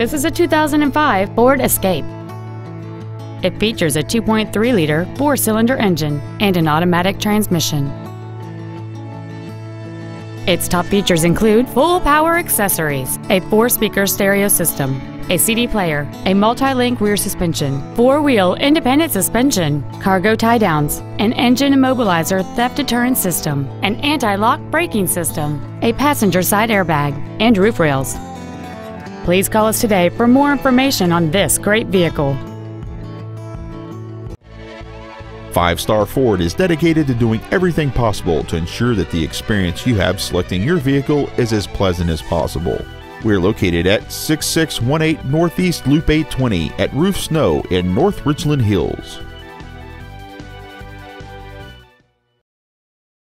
This is a 2005 Ford Escape. It features a 2.3-liter four-cylinder engine and an automatic transmission. Its top features include full power accessories, a four-speaker stereo system, a CD player, a multi-link rear suspension, four-wheel independent suspension, cargo tie-downs, an engine immobilizer theft deterrent system, an anti-lock braking system, a passenger side airbag, and roof rails. Please call us today for more information on this great vehicle. Five Star Ford is dedicated to doing everything possible to ensure that the experience you have selecting your vehicle is as pleasant as possible. We're located at 6618 Northeast Loop 820 at Rufe Snow in North Richland Hills.